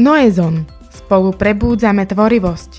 Noezon. Spolu prebúdzame tvorivosť.